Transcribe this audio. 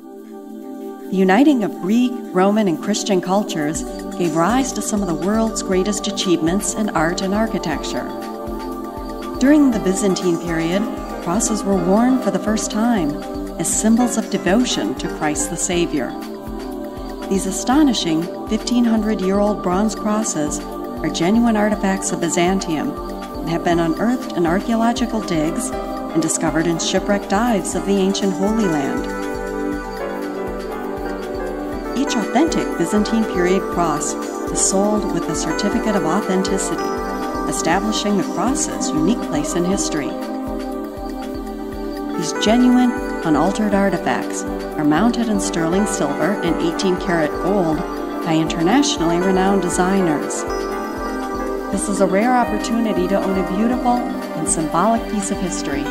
The uniting of Greek, Roman, and Christian cultures gave rise to some of the world's greatest achievements in art and architecture. During the Byzantine period, crosses were worn for the first time as symbols of devotion to Christ the Savior. These astonishing 1500 year old bronze crosses are genuine artifacts of Byzantium and have been unearthed in archaeological digs and discovered in shipwrecked dives of the ancient Holy Land. Each authentic Byzantine period cross is sold with a certificate of authenticity, establishing the cross's unique place in history. These genuine, unaltered artifacts are mounted in sterling silver and 18 karat gold by internationally renowned designers. This is a rare opportunity to own a beautiful and symbolic piece of history